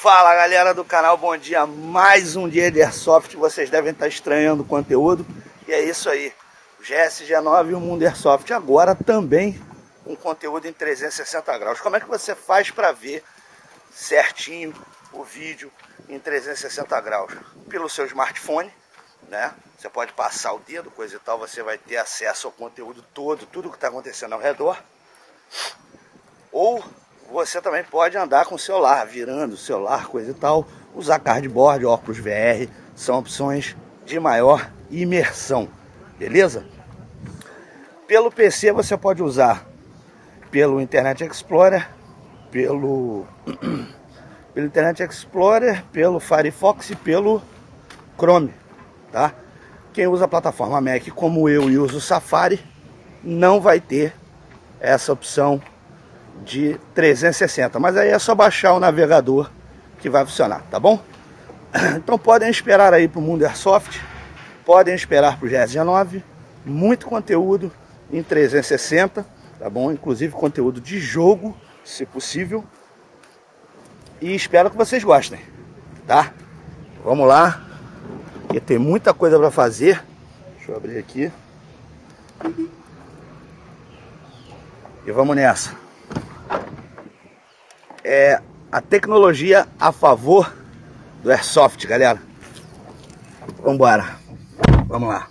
Fala galera do canal, bom dia, mais um dia de Airsoft, vocês devem estar estranhando o conteúdo e é isso aí, o GSG9 e o Mundo Airsoft agora também com conteúdo em 360 graus. Como é que você faz para ver certinho o vídeo em 360 graus? Pelo seu smartphone, né? Você pode passar o dedo, coisa e tal, você vai ter acesso ao conteúdo todo, tudo que está acontecendo ao redor. Ou você também pode andar com o celular, virando o celular, coisa e tal. Usar cardboard, óculos VR, são opções de maior imersão, beleza? Pelo PC você pode usar pelo Internet Explorer, pelo, pelo Internet Explorer, pelo Firefox e pelo Chrome, tá? Quem usa a plataforma Mac como eu e uso o Safari, não vai ter essa opção de 360. Mas aí é só baixar o navegador que vai funcionar, tá bom? Então podem esperar aí para o Mundo Airsoft, podem esperar para o GS9, muito conteúdo em 360, tá bom? Inclusive conteúdo de jogo, se possível. E espero que vocês gostem, tá? Vamos lá, porque tem muita coisa para fazer. Deixa eu abrir aqui. E vamos nessa é a tecnologia a favor do Airsoft, galera. Vamos embora. Vamos lá.